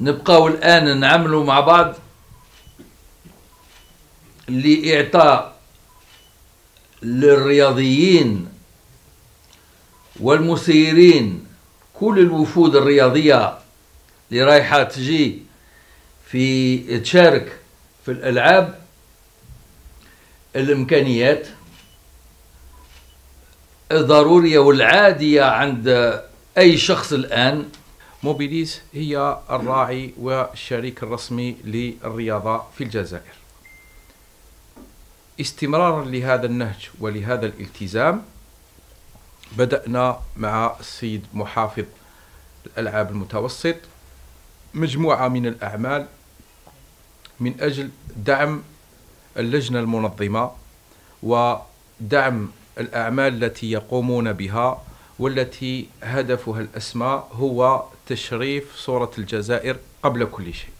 نبقاو الآن نعملوا مع بعض لإعطاء للرياضيين والمسيرين كل الوفود الرياضية اللي رايحة تجي في تشارك في الألعاب. الإمكانيات الضرورية والعادية عند أي شخص الآن. موبيليز هي الراعي والشريك الرسمي للرياضة في الجزائر. استمرارا لهذا النهج ولهذا الالتزام بدأنا مع السيد محافظ الألعاب المتوسط مجموعة من الأعمال من أجل دعم اللجنة المنظمة ودعم الأعمال التي يقومون بها والتي هدفها الأسمى هو تشريف صورة الجزائر قبل كل شيء.